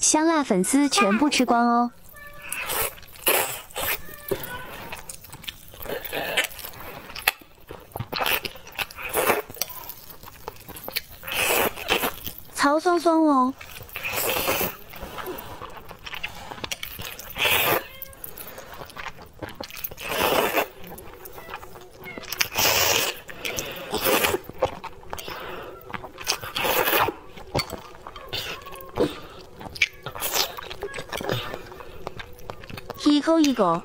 香辣粉丝全部吃光哦！超爽爽哦！一口一个。